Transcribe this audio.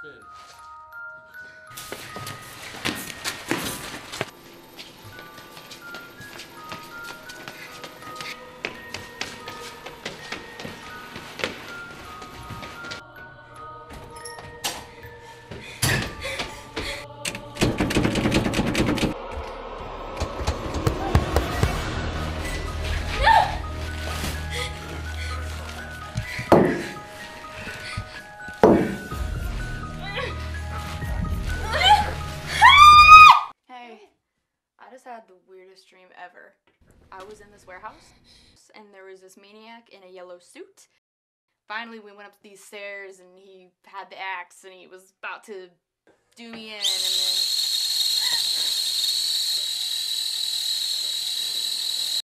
spin. I just had the weirdest dream ever. I was in this warehouse, and there was this maniac in a yellow suit. Finally, we went up these stairs, and he had the axe, and he was about to do me in,